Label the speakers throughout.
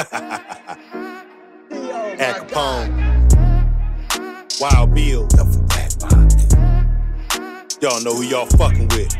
Speaker 1: Ad Kapone. Wild Bill. Y'all know who y'all fucking with.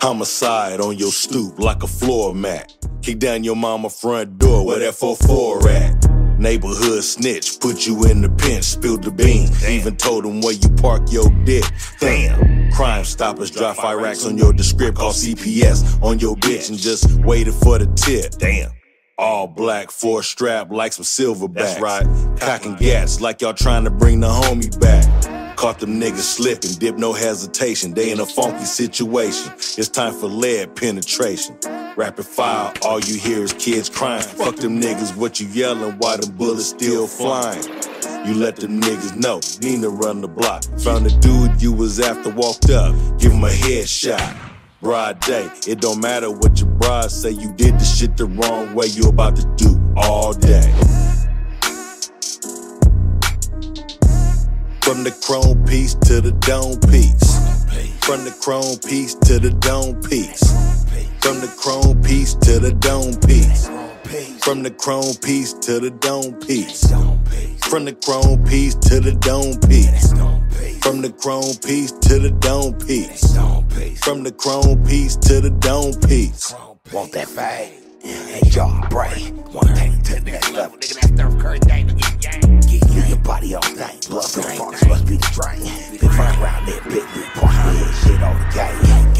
Speaker 1: Homicide on your stoop like a floor mat. Kick down your mama front door where that 4-4 at. Neighborhood snitch, put you in the pen, spilled the beans. Even told them where you park your dick. Damn. Crime Stoppers drop fire racks on your descript, call CPS on your bitch and just waited for the tip. Damn. All black, four strap like some silverbacks. That's right. Cocking gats like y'all trying to bring the homie back. Caught them niggas slipping, dip no hesitation. They in a funky situation. It's time for lead penetration. Rapid fire, all you hear is kids crying. Fuck them niggas, what you yelling Why them bullets still flying. You let them niggas know, Nina run the block. Found the dude you was after, walked up, give him a headshot. Broad day, it don't matter what your bride say, you did the shit the wrong way, you about to do all day. From the chrome piece to the dome piece. From the chrome piece to the dome piece. From the chrome piece to the dome piece. From the chrome piece to the dome piece. From the chrome piece to the dome piece. From the chrome piece to the dome piece. From the chrome piece to the dome piece.
Speaker 2: Want that fade?
Speaker 3: And y'all brain. Wanna to the next level.
Speaker 2: Nigga, that Steph Curry thing get your
Speaker 3: body all. Blood from the fox must be the drain. Been flying around that big park. Yeah, shit on the game.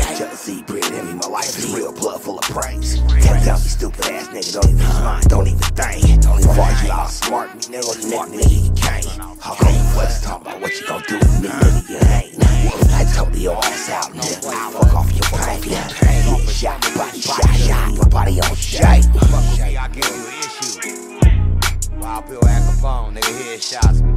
Speaker 3: nigga don't even mind, don't even think. Don't even Before you all smart, nigga, smart nigga, you can't. How come you was talking about what you gon' do with me, nigga, you ain't. I told your ass out, nigga. I fuck off your pain, yeah. Head shot, body shot, shot, body on shape. Fuck
Speaker 2: Jay, I give you issues. Wild Bill Ad Kapone, nigga, man.